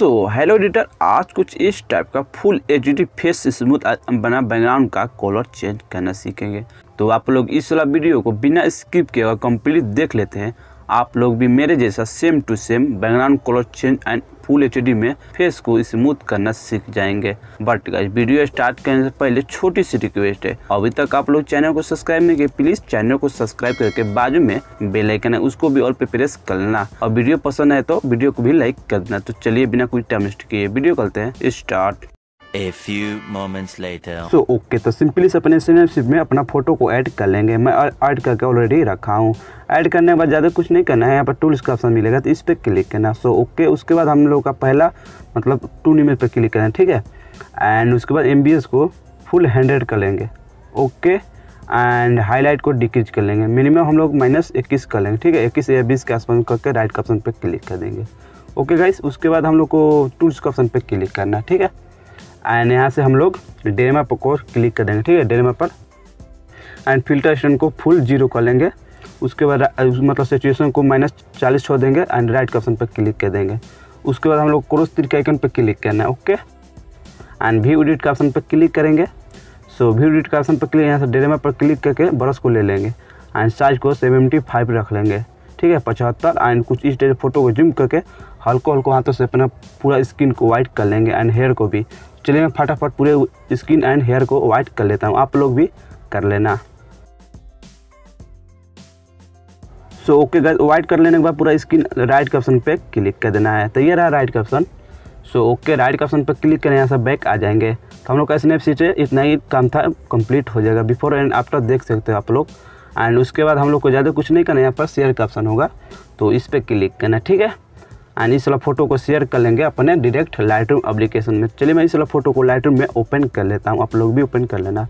So hello editor आज कुछ इस टाइप का full H D face smooth बना बैकग्राउंड का कलर चेंज करना सीखेंगे। तो आप लोग इस वाला वीडियो को बिना स्किप के अगर कंप्लीट देख लेते हैं। आप लोग भी मेरे जैसा same to same background colour change and full H में फेस को स्मूथ करना सीख जाएँगे। बट गाइस वीडियो स्टार्ट करने से पहले छोटी सी रिक्वेस्ट है। अभी तक आप लोग चैनल को सब्सक्राइब नहीं किए प्लीज़ चैनल को सब्सक्राइब करके बाजू में बेलाइकन है, उसको भी और पे प्रेस कर लेना और वीडियो पसंद है तो वीडियो को भी लाइक कर देना तो चलिए बिना कोई टाइम वेस्ट किए वीडियो करते हैं start A few moments later. so, okay okay, तो सिंपली से अपने स्नैपशिप में अपना फ़ोटो को ऐड कर लेंगे। मैं ऐड करके ऑलरेडी रखा हूँ। ऐड करने के बाद ज़्यादा कुछ नहीं करना है। यहाँ पर टूल्स का ऑप्शन मिलेगा तो इस पर क्लिक करना। सो so, ओके okay, उसके बाद हम लोग का पहला मतलब टू इमेज पर क्लिक करना ठीक है? एंड उसके बाद एम को फुल हंड्रेड कर लेंगे। ओके एंड हाईलाइट को डिक्रीज कर लेंगे। मिनिमम हम लोग माइनस इक्कीस कर लेंगे ठीक है? इक्कीस या बीस के आसपास करके राइट का ऑप्शन पर क्लिक कर देंगे। ओके okay गाइस उसके बाद हम लोग को टूल्स का ऑप्शन पर क्लिक करना ठीक है? एंड यहाँ से हम लोग डेमा पर को क्लिक कर देंगे, ठीक है डेमा पर। एंड फ़िल्टर स्टैंड को फुल ज़ीरो कर लेंगे। उसके बाद मतलब सिचुएशन को माइनस चालीस छोड़ देंगे एंड राइट ऑप्शन पर क्लिक कर देंगे। उसके बाद हम लोग क्रोस तिर के आइकन पर क्लिक करना है, ओके? एंड व्यू एडिट का ऑप्शन पर क्लिक करेंगे। सो, व्यू एडिट का ऑप्शन पर क्लिक, यहाँ से डेरेमा पर क्लिक करके ब्रश को ले लेंगे। एंड साइज़ को सेवेंटी फाइव रख लेंगे। ठीक है, पचहत्तर एंड कुछ इस टाइप फ़ोटो को जिम करके हल्को हल्को हाथों से अपना पूरा स्किन को वाइट कर लेंगे एंड हेयर को भी। चलिए मैं फटाफट पूरे स्किन एंड हेयर को वाइट कर लेता हूँ। आप लोग भी कर लेना। सो ओके गाइस वाइट कर लेने के बाद पूरा स्किन राइट के ऑप्शन पे क्लिक कर देना है। तो ये रहा राइट का ऑप्शन सो ओके राइट के ऑप्शन पर क्लिक करें, यहाँ से बैक आ जाएँगे। तो हम लोग का स्नैपसीट है इतना ही काम था कंप्लीट हो जाएगा। बिफोर एंड आफ्टर देख सकते हो आप लोग। एंड उसके बाद हम लोग को ज़्यादा कुछ नहीं करना यहाँ पर शेयर का ऑप्शन होगा। तो इस पर क्लिक करना ठीक है? एंड इस वाला फ़ोटो को शेयर कर लेंगे अपने डायरेक्ट लाइट रूम एप्लीकेशन में। चलिए मैं इस वाला फ़ोटो को लाइटरूम में ओपन कर लेता हूँ। आप लोग भी ओपन कर लेना।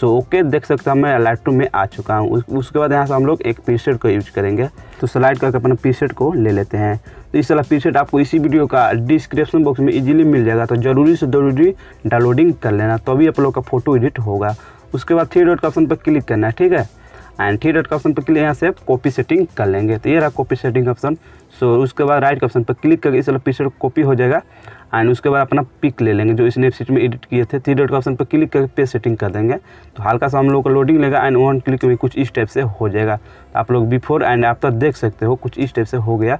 सो so, ओके okay, देख सकते हैं मैं लाइट में आ चुका हूँ। उस, उसके बाद यहाँ से हम लोग एक पीसेट को यूज़ करेंगे। तो स्लाइड करके अपना पीसेट को ले लेते हैं। तो इस वाला पीसेट आपको इसी वीडियो का डिस्क्रिप्शन बॉक्स में इजीली मिल जाएगा। तो ज़रूरी से ज़रूरी डाउनलोडिंग कर लेना तभी तो आप लोग का फ़ोटो एडिट होगा। उसके बाद थ्री डॉट का ऑप्शन पर क्लिक करना है ठीक है? एंड थ्री डॉट का ऑप्शन पर क्लिक यहाँ से कॉपी सेटिंग कर लेंगे। तो ये रहा कॉपी सेटिंग ऑप्शन सो उसके बाद राइट ऑप्शन पर क्लिक करके इस वाला पिक्चर कॉपी हो जाएगा। एंड उसके बाद अपना पिक ले लेंगे, जो स्नैपसीट में एडिट किए थे। थ्री डॉट का ऑप्शन पर क्लिक करके पे सेटिंग कर देंगे। तो हल्का सा हम लोग का लोडिंग लेगा एंड वन क्लिक में कुछ इस टाइप से हो जाएगा। तो आप लोग बिफोर एंड आफ्टर देख सकते हो, कुछ इस टाइप से हो गया।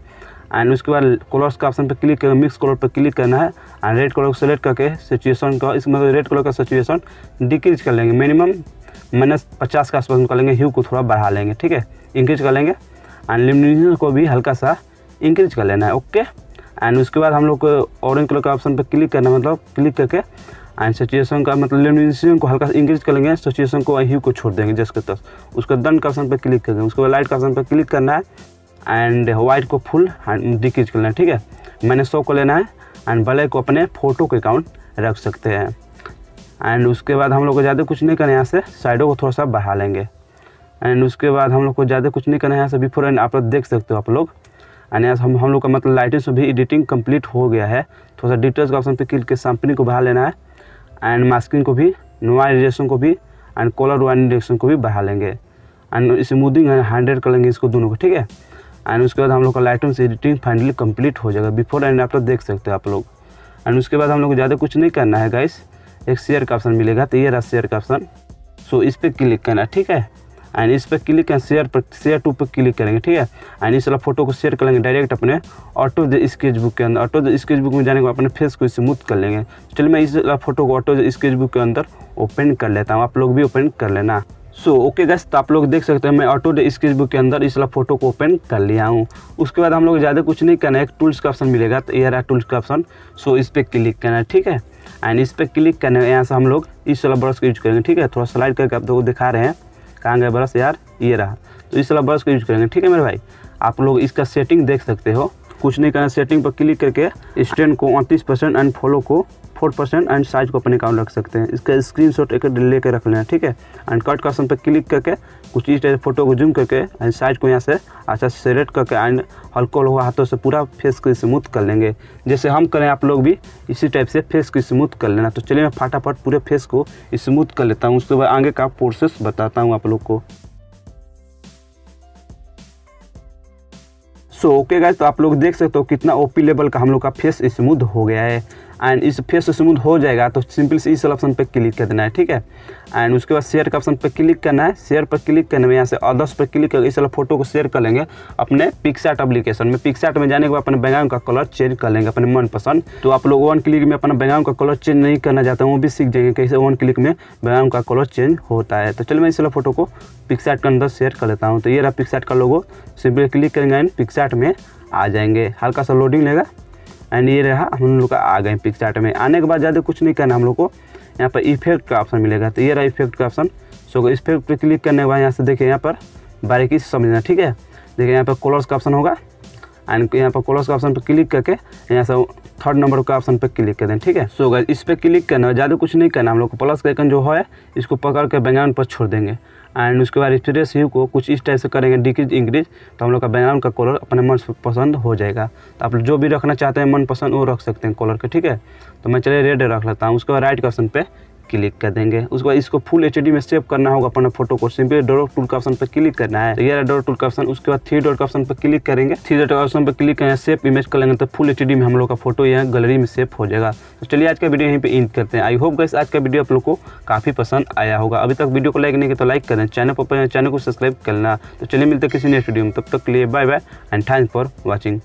एंड उसके बाद कलर्स का ऑप्शन पर क्लिक करके मिक्स कलर पर क्लिक करना है। एंड रेड कलर को सेलेक्ट करके सिचुएशन का इस मतलब रेड कलर का सिचुएशन डिक्रीज कर लेंगे। मिनिमम माइनस पचास के आसपास कर लेंगे ह्यू को थोड़ा बढ़ा लेंगे, ठीक है? इंक्रीज कर लेंगे एंड लिमिनेशन को भी हल्का सा इंक्रीज कर लेना है ओके एंड उसके बाद हम लोग को ऑरेंज कलर का ऑप्शन पर क्लिक करना मतलब क्लिक करके एंड सिचुएशन का मतलब लिमिनेशन को हल्का सा इंक्रीज कर लेंगे सिचुएशन को ह्यू को छोड़ देंगे जस्ट के तस उसके दंड का ऑप्शन पर क्लिक कर देंगे, उसके बाद लाइट का ऑप्शन पर क्लिक करना है एंड वाइट को फुल डिक्रीज कर लेना है, ठीक है? मैंने सौ को लेना है एंड ब्लैक को अपने फ़ोटो के अकाउंट रख सकते हैं। एंड उसके बाद हम लोग को ज़्यादा कुछ नहीं करना यहाँ से साइडों को थोड़ा सा बढ़ा लेंगे। एंड उसके बाद हम लोग को ज़्यादा कुछ नहीं करना है, यहाँ से बिफोर एंड आप देख सकते हो आप लोग। एंड यहाँ से हम हम लोग का मतलब लाइटिंग से भी एडिटिंग कंप्लीट हो गया है। थोड़ा सा डिटेल्स का ऑप्शन पे क्लिक के सैम्पलिंग को बढ़ा लेना है। एंड मास्किंग को भी नोआइजेशन को भी एंड कलर वाइडेशन को भी बढ़ा लेंगे। एंड इसे स्मूदिंग हंड्रेड कर लेंगे इसको दोनों को, ठीक है? एंड उसके बाद हम लोग का लाइटिंग से एडिटिंग फाइनली कंप्लीट हो जाएगा। बिफोर एंड आफ्टर देख सकते हो आप लोग। एंड उसके बाद हम लोग को ज़्यादा कुछ नहीं करना है गाइस एक शेयर का ऑप्शन मिलेगा तो ये रहा शेयर का ऑप्शन सो इस पर क्लिक करना, ठीक है? एंड इस पर क्लिक करें शेयर पर शेयर टू पर क्लिक करेंगे, ठीक है? एंड इस वाला फ़ोटो को शेयर कर लेंगे डायरेक्ट अपने ऑटो स्केच बुक के अंदर। ऑटो स्केच बुक में जाने के बाद अपने फेस को स्मूथ कर लेंगे। चलिए मैं इस वाला फ़ोटो को ऑटो स्केच बुक के अंदर ओपन कर लेता हूँ। आप लोग भी ओपन कर लेना। सो ओके गैस तो आप लोग देख सकते हैं, मैं ऑटो डे स्केच बुक के अंदर इस वाला फ़ोटो को ओपन कर लिया हूँ। उसके बाद हम लोग ज़्यादा कुछ नहीं करना है, एक टूल्स का ऑप्शन मिलेगा तो ये रहा टूल्स का ऑप्शन सो इस पर क्लिक करना है, ठीक है? एंड इस पर क्लिक करने, यहाँ से हम लोग इस वाला ब्रश को यूज़ करेंगे, ठीक है? थोड़ा स्लाइड करके आप लोग दिखा रहे हैं, कहाँ गए ब्रश यार? ये रहा। तो इस वाला ब्रश का यूज़ करेंगे, ठीक है मेरे भाई? आप लोग इसका सेटिंग देख सकते हो। कुछ नहीं करना सेटिंग पर क्लिक करके स्टैंड को अड़तीस परसेंट एंड फॉलो को फोर परसेंट एंड साइज़ को अपने काम रख सकते हैं। इसका स्क्रीन शॉट एक लेके रख लेना ठीक है? एंड कट का पर क्लिक करके, कुछ इस टाइप फ़ोटो को जूम करके एंड साइज़ को यहाँ से अच्छा सेलेक्ट करके एंड हल्को हल्का हाथों से पूरा फेस को स्मूथ कर लेंगे। जैसे हम करें आप लोग भी इसी टाइप से फेस को स्मूथ कर लेना। तो चलिए मैं फटाफट पूरे फेस को स्मूथ कर लेता हूँ। उसके बाद आगे का प्रोसेस बताता हूँ आप लोग को। सो ओके गाइस तो आप लोग देख सकते हो कितना ओपी लेवल का हम लोग का फेस स्मूथ हो गया है। एंड इस फेस स्मूथ हो जाएगा तो सिंपल से इस ऑप्शन पर क्लिक कर देना है, ठीक है? एंड उसके बाद शेयर का ऑप्शन पर क्लिक करना है। शेयर पर क्लिक करने में यहाँ से अदर्स पर क्लिक करके इस वाला फ़ोटो को शेयर कर लेंगे। अपने पिक्सार्ट एप्लीकेशन में। पिक्सार्ट में जाने के बाद अपने बैकग्राउंड का कलर चेंज कर लेंगे अपने मनपसंद। तो आप लोग वन क्लिक में अपना बैकग्राउंड का कलर चेंज नहीं करना चाहते वो भी सीख जाएँगे कैसे वन क्लिक में बैकग्राउंड का कलर चेंज होता है। तो चलिए मैं इस वाला फ़ोटो को पिक्सार्ट के अंदर शेयर कर लेता हूँ। तो ये रहा पिक्सार्ट का लोगो सिंपल क्लिक करेंगे एंड पिक्सार्ट में आ जाएँगे। हल्का सा लोडिंग लेगा। एंड ये रहा हम लोग का आ गए पिक्सार्ट में। आने के बाद ज़्यादा कुछ नहीं करना हम लोग को। यहाँ पर इफ़ेक्ट का ऑप्शन मिलेगा। तो ये रहा इफ़ेक्ट का ऑप्शन सो इफ़ेक्ट पर क्लिक करने के बाद यहाँ से देखिए, यहाँ पर बारीकी से समझना, ठीक है? देखिए, यहाँ पर कलर्स का ऑप्शन होगा। एंड यहाँ पर कलर्स का ऑप्शन पर क्लिक करके यहाँ से थर्ड नंबर का ऑप्शन पर क्लिक कर दें, ठीक है? सो अगर इस पर क्लिक करना, ज़्यादा कुछ नहीं करना। हम लोग को प्लस का आइकन जो है, इसको पकड़ के बैकग्राउंड पर छोड़ देंगे। एंड उसके बाद स्प्रेस यू को कुछ इस टाइप से करेंगे डिक्रीज इंक्रीज तो हम लोग का बैकग्राउंड का कलर अपने मन पसंद हो जाएगा। तो आप जो भी रखना चाहते हैं, मन पसंद, वो रख सकते हैं कलर के, ठीक है? तो मैं चले रेड रख लेता हूँ। उसके बाद राइट का ऑप्शन पे क्लिक कर देंगे। उसके बाद इसको फुल एचडी में सेव करना होगा अपना फ़ोटो को। सिंपली डॉट टूल का ऑप्शन पर क्लिक करना है। ये डॉट टूल का ऑप्शन। उसके बाद थ्री डॉट का ऑप्शन पर क्लिक करेंगे। थ्री डॉट का ऑप्शन पर क्लिक करेंगे सेव इमेज कर लेंगे तो फुल एच में हम लोग का फ़ोटो यहाँ गैलरी में सेव हो जाएगा। तो चलिए आज का वीडियो यहीं पर इंड करते हैं। आई होप गैस आज का वीडियो आप लोग को काफ़ी पसंद आया होगा। अभी तक वीडियो को लाइक नहीं किया तो लाइक करें। चैनल पर चैनल को सब्सक्राइब करना। तो चलिए मिलते किसी नेक्स्ट वीडियो में। तब तक के लिए bye bye and thanks for watching